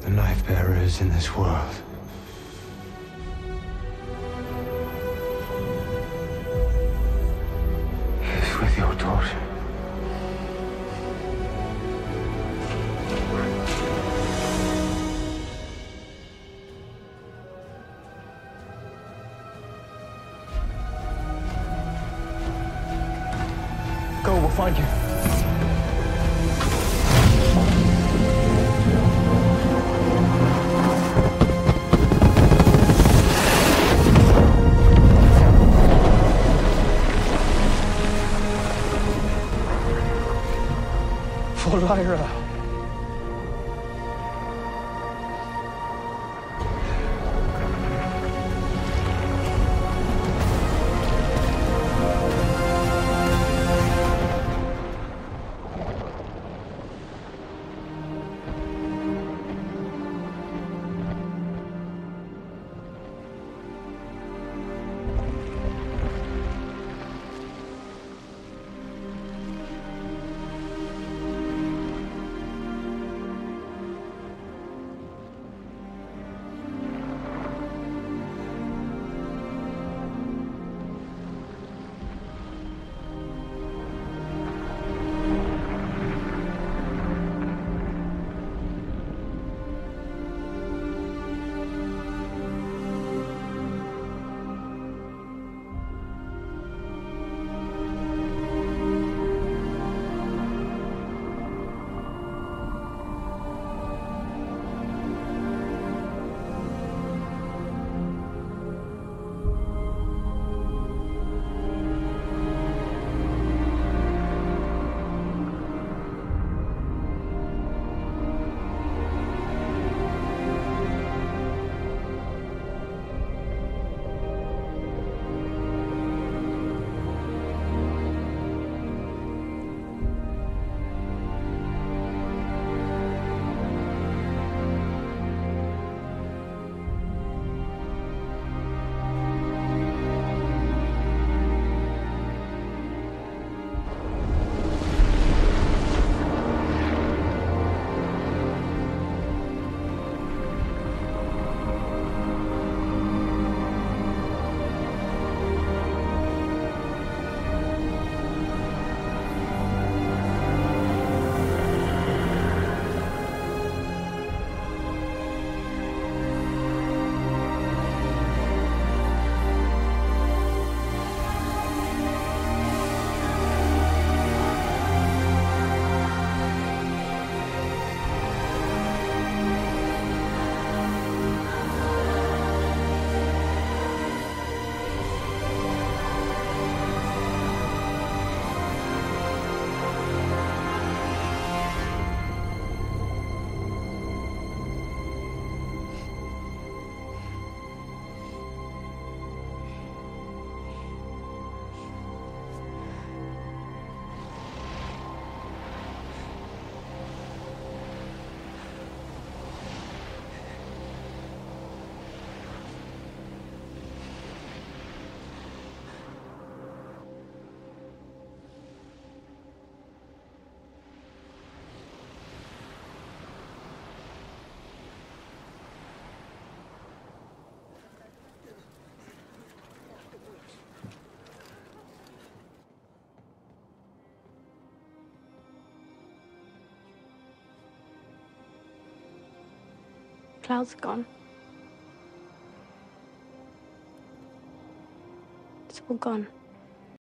The knife bearers in this world. Find you. For Lyra. Cloud's gone. It's all gone.